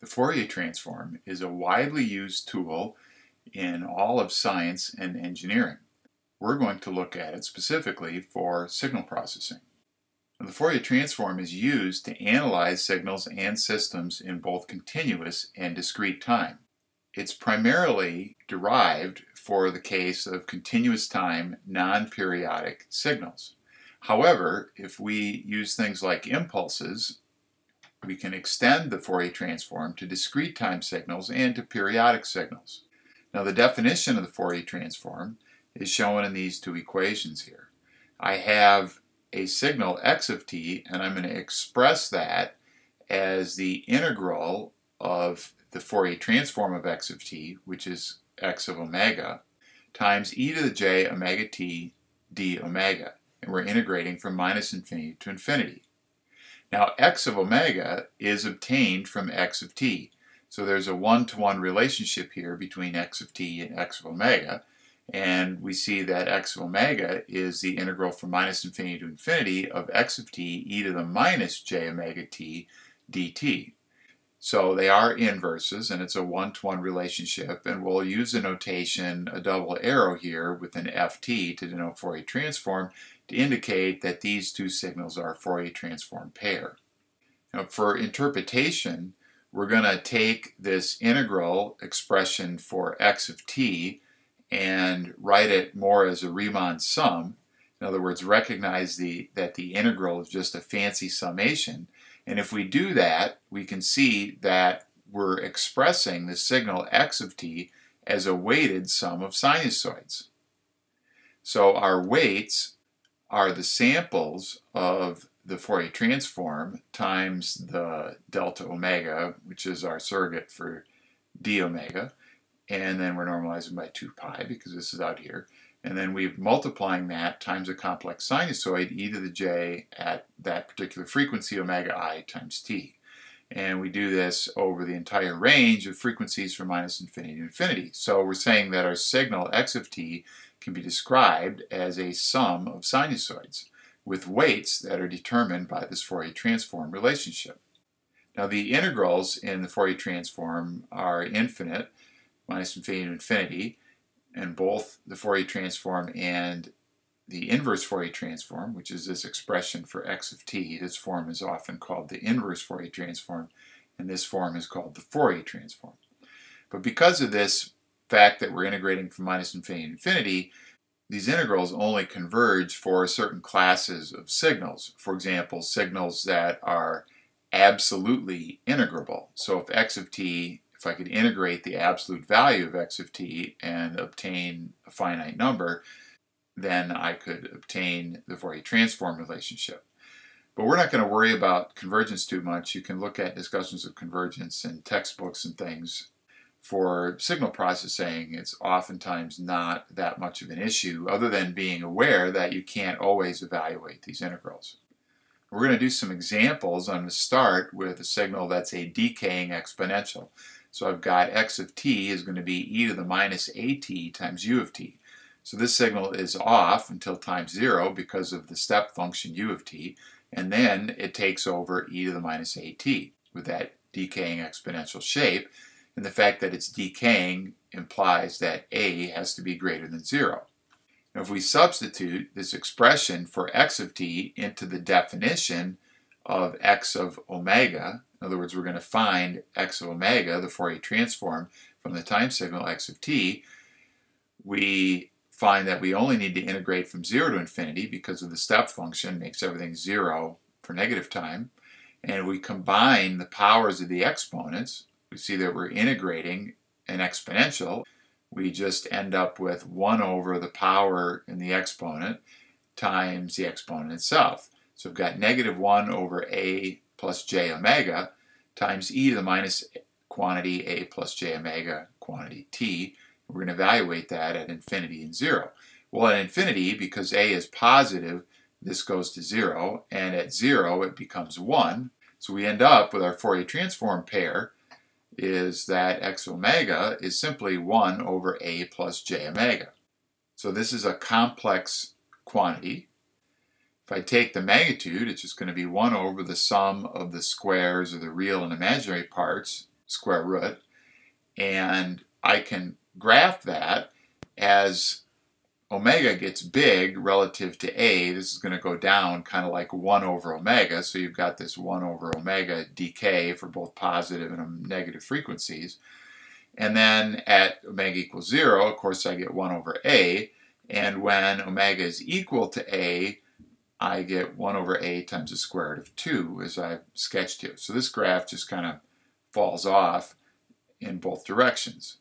The Fourier transform is a widely used tool in all of science and engineering. We're going to look at it specifically for signal processing. The Fourier transform is used to analyze signals and systems in both continuous and discrete time. It's primarily derived for the case of continuous time non-periodic signals. However, if we use things like impulses we can extend the Fourier transform to discrete time signals and to periodic signals. Now the definition of the Fourier transform is shown in these two equations here. I have a signal x of t and I'm going to express that as the integral of the Fourier transform of x of t, which is x of omega, times e to the j omega t d omega. And we're integrating from minus infinity to infinity. Now x of omega is obtained from x of t. So there's a one-to-one -one relationship here between x of t and x of omega. And we see that x of omega is the integral from minus infinity to infinity of x of t e to the minus j omega t dt. So they are inverses, and it's a one-to-one -one relationship, and we'll use a notation, a double arrow here with an ft to denote Fourier transform to indicate that these two signals are a Fourier transform pair. Now for interpretation, we're going to take this integral expression for x of t and write it more as a Riemann sum. In other words, recognize the, that the integral is just a fancy summation and if we do that, we can see that we're expressing the signal x of t as a weighted sum of sinusoids. So our weights are the samples of the Fourier transform times the delta omega, which is our surrogate for d omega, and then we're normalizing by 2 pi because this is out here. And then we're multiplying that times a complex sinusoid, e to the j, at that particular frequency, omega i times t. And we do this over the entire range of frequencies from minus infinity to infinity. So we're saying that our signal x of t can be described as a sum of sinusoids with weights that are determined by this Fourier transform relationship. Now the integrals in the Fourier transform are infinite, minus infinity to infinity, and both the Fourier transform and the inverse Fourier transform, which is this expression for x of t, this form is often called the inverse Fourier transform, and this form is called the Fourier transform. But because of this fact that we're integrating from minus infinity to infinity, these integrals only converge for certain classes of signals. For example, signals that are absolutely integrable. So if x of t if I could integrate the absolute value of x of t and obtain a finite number, then I could obtain the Fourier transform relationship. But we're not going to worry about convergence too much. You can look at discussions of convergence in textbooks and things. For signal processing, it's oftentimes not that much of an issue, other than being aware that you can't always evaluate these integrals. We're going to do some examples. I'm going to start with a signal that's a decaying exponential. So I've got x of t is going to be e to the minus at times u of t. So this signal is off until time 0 because of the step function u of t, and then it takes over e to the minus at with that decaying exponential shape. And the fact that it's decaying implies that a has to be greater than 0. Now if we substitute this expression for x of t into the definition of x of omega, in other words, we're going to find x of omega, the Fourier transform, from the time signal x of t. We find that we only need to integrate from 0 to infinity because of the step function makes everything 0 for negative time. And we combine the powers of the exponents. We see that we're integrating an exponential. We just end up with 1 over the power in the exponent times the exponent itself. So we've got negative 1 over a plus j omega times e to the minus quantity a plus j omega quantity t. We're going to evaluate that at infinity and 0. Well, at infinity, because a is positive, this goes to 0, and at 0 it becomes 1. So we end up with our Fourier transform pair is that x omega is simply 1 over a plus j omega. So this is a complex quantity, if I take the magnitude, it's just going to be 1 over the sum of the squares of the real and imaginary parts. square root. And I can graph that as omega gets big relative to a, this is going to go down kind of like 1 over omega. So you've got this 1 over omega decay for both positive and negative frequencies. And then at omega equals 0, of course, I get 1 over a. And when omega is equal to a, I get 1 over a times the square root of 2, as I've sketched here. So this graph just kind of falls off in both directions.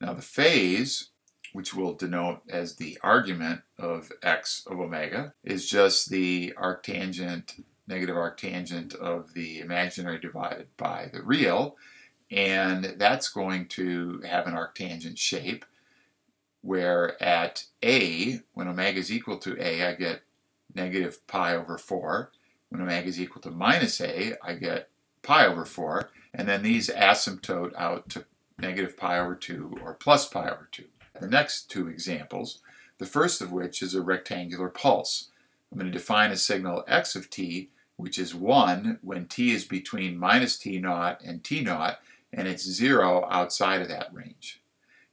Now the phase which we'll denote as the argument of x of omega, is just the arctangent, negative arctangent of the imaginary divided by the real, and that's going to have an arctangent shape where at a, when omega is equal to a, I get negative pi over 4. When omega is equal to minus a, I get pi over 4. And then these asymptote out to negative pi over 2 or plus pi over 2 the next two examples, the first of which is a rectangular pulse. I'm going to define a signal x of t, which is 1 when t is between minus t naught and t naught, and it's 0 outside of that range.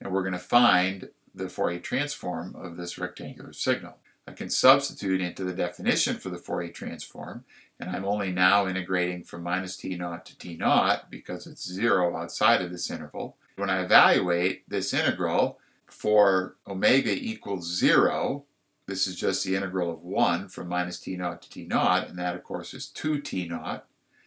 And we're going to find the Fourier transform of this rectangular signal. I can substitute into the definition for the Fourier transform, and I'm only now integrating from minus t naught to t naught because it's 0 outside of this interval. When I evaluate this integral, for omega equals 0, this is just the integral of 1 from minus t naught to t naught, and that of course is 2 t naught.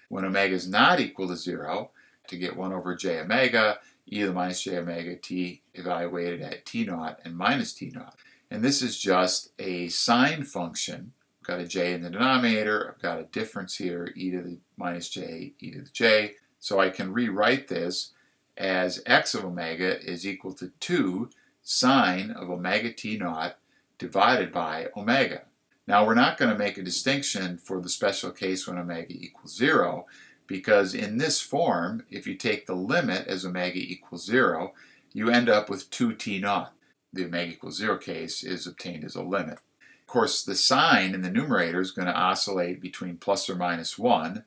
When omega is not equal to 0, to get 1 over j omega, e to the minus j omega t evaluated at t naught and minus t naught. And this is just a sine function. I've got a j in the denominator, I've got a difference here, e to the minus j, e to the j. So I can rewrite this as x of omega is equal to 2 sine of omega t naught divided by omega. Now we're not going to make a distinction for the special case when omega equals 0 because in this form, if you take the limit as omega equals 0, you end up with 2t naught. The omega equals 0 case is obtained as a limit. Of course, the sine in the numerator is going to oscillate between plus or minus 1,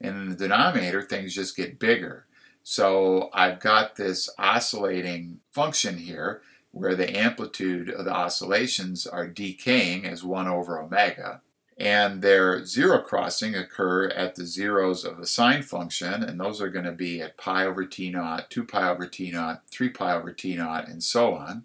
and in the denominator, things just get bigger. So I've got this oscillating function here, where the amplitude of the oscillations are decaying as 1 over omega, and their zero crossing occur at the zeros of the sine function, and those are going to be at pi over t naught, 2 pi over t naught, 3 pi over t naught, and so on.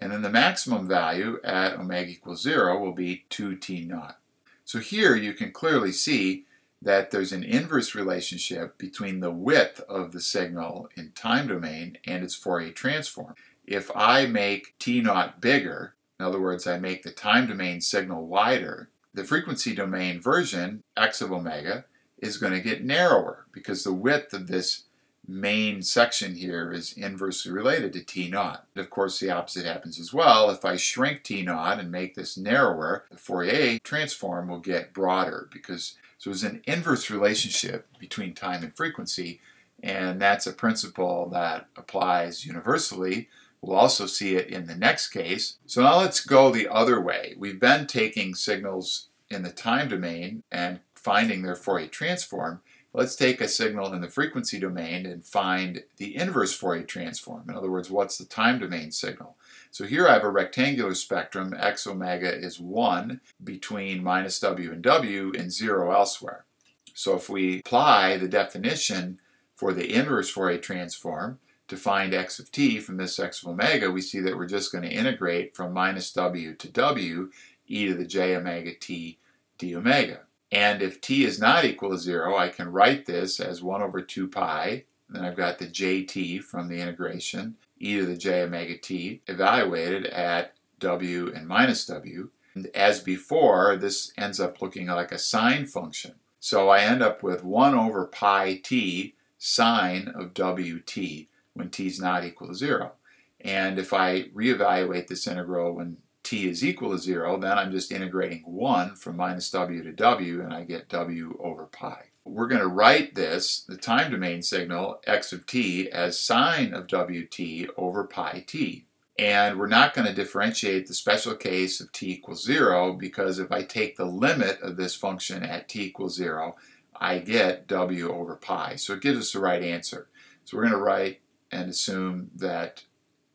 And then the maximum value at omega equals 0 will be 2 t naught. So here you can clearly see that there's an inverse relationship between the width of the signal in time domain and its Fourier transform if I make T naught bigger, in other words, I make the time domain signal wider, the frequency domain version, x of omega, is going to get narrower because the width of this main section here is inversely related to T naught. Of course, the opposite happens as well. If I shrink T naught and make this narrower, the Fourier transform will get broader because so there's an inverse relationship between time and frequency, and that's a principle that applies universally We'll also see it in the next case. So now let's go the other way. We've been taking signals in the time domain and finding their Fourier transform. Let's take a signal in the frequency domain and find the inverse Fourier transform. In other words, what's the time domain signal? So here I have a rectangular spectrum. X omega is 1 between minus w and w and 0 elsewhere. So if we apply the definition for the inverse Fourier transform, to find x of t from this x of omega, we see that we're just going to integrate from minus w to w e to the j omega t d omega. And if t is not equal to 0, I can write this as 1 over 2 pi. Then I've got the jt from the integration, e to the j omega t, evaluated at w and minus w. And as before, this ends up looking like a sine function. So I end up with 1 over pi t sine of wt when t is not equal to 0. And if I reevaluate this integral when t is equal to 0, then I'm just integrating 1 from minus w to w, and I get w over pi. We're going to write this, the time domain signal, x of t, as sine of wt over pi t. And we're not going to differentiate the special case of t equals 0 because if I take the limit of this function at t equals 0, I get w over pi. So it gives us the right answer. So we're going to write and assume that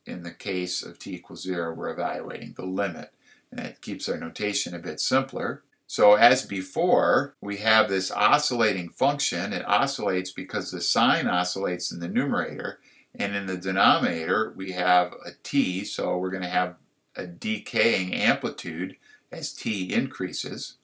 in the case of t equals 0, we're evaluating the limit. And it keeps our notation a bit simpler. So as before, we have this oscillating function. It oscillates because the sine oscillates in the numerator. And in the denominator, we have a t, so we're going to have a decaying amplitude as t increases.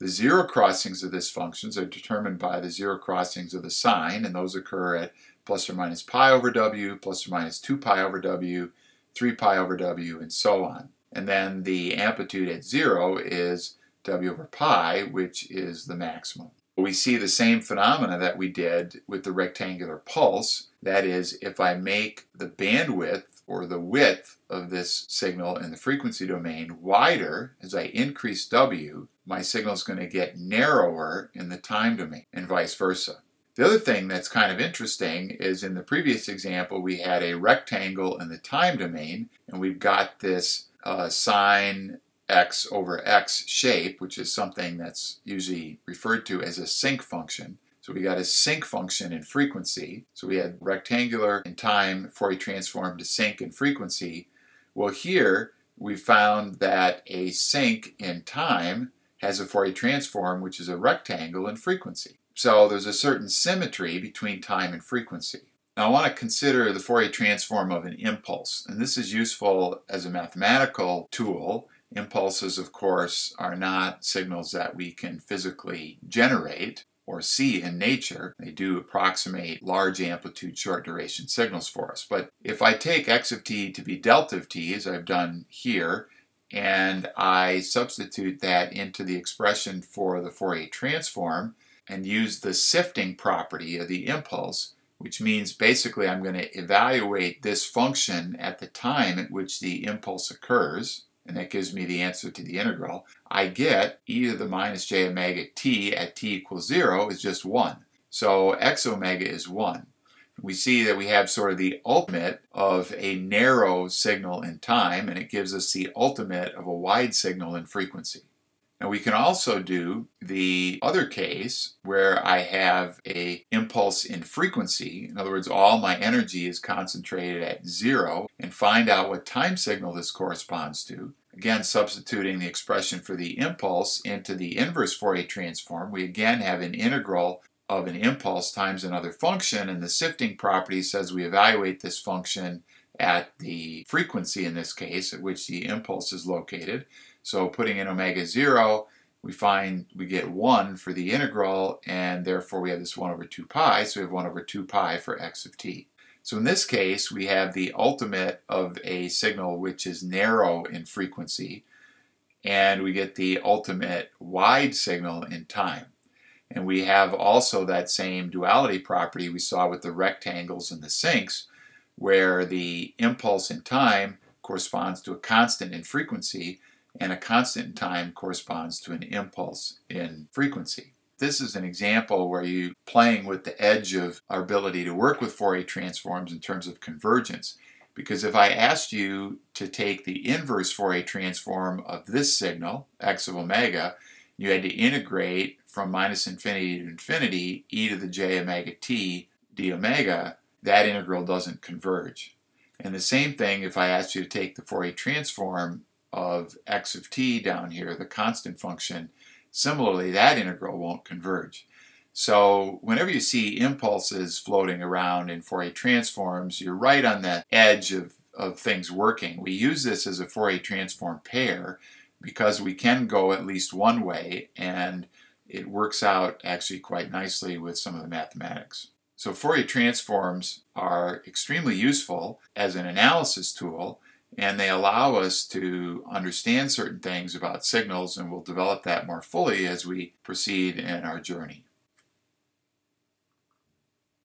The zero crossings of this function are determined by the zero crossings of the sine, and those occur at plus or minus pi over w, plus or minus 2 pi over w, 3 pi over w, and so on. And then the amplitude at zero is w over pi, which is the maximum. We see the same phenomena that we did with the rectangular pulse. That is, if I make the bandwidth or the width of this signal in the frequency domain wider as I increase w, my signal is going to get narrower in the time domain and vice versa. The other thing that's kind of interesting is in the previous example we had a rectangle in the time domain and we've got this uh, sine x over x shape, which is something that's usually referred to as a sinc function. So we got a sinc function in frequency. So we had rectangular in time Fourier transform to sinc in frequency. Well here we found that a sinc in time has a Fourier transform which is a rectangle in frequency. So there's a certain symmetry between time and frequency. Now I want to consider the Fourier transform of an impulse. And this is useful as a mathematical tool Impulses, of course, are not signals that we can physically generate or see in nature. They do approximate large amplitude, short duration signals for us. But if I take x of t to be delta of t, as I've done here, and I substitute that into the expression for the Fourier transform and use the sifting property of the impulse, which means basically I'm going to evaluate this function at the time at which the impulse occurs, and that gives me the answer to the integral, I get e to the minus j omega t at t equals 0 is just 1. So x omega is 1. We see that we have sort of the ultimate of a narrow signal in time, and it gives us the ultimate of a wide signal in frequency. Now we can also do the other case where I have a impulse in frequency. In other words, all my energy is concentrated at zero and find out what time signal this corresponds to. Again, substituting the expression for the impulse into the inverse Fourier transform, we again have an integral of an impulse times another function, and the sifting property says we evaluate this function at the frequency in this case at which the impulse is located. So putting in omega 0, we find we get 1 for the integral, and therefore we have this 1 over 2 pi, so we have 1 over 2 pi for x of t. So in this case, we have the ultimate of a signal which is narrow in frequency, and we get the ultimate wide signal in time. And we have also that same duality property we saw with the rectangles and the sincs, where the impulse in time corresponds to a constant in frequency, and a constant in time corresponds to an impulse in frequency. This is an example where you're playing with the edge of our ability to work with Fourier transforms in terms of convergence. Because if I asked you to take the inverse Fourier transform of this signal, x of omega, you had to integrate from minus infinity to infinity e to the j omega t d omega, that integral doesn't converge. And the same thing if I asked you to take the Fourier transform of x of t down here, the constant function, similarly that integral won't converge. So whenever you see impulses floating around in Fourier transforms, you're right on the edge of, of things working. We use this as a Fourier transform pair because we can go at least one way and it works out actually quite nicely with some of the mathematics. So Fourier transforms are extremely useful as an analysis tool and they allow us to understand certain things about signals and we'll develop that more fully as we proceed in our journey.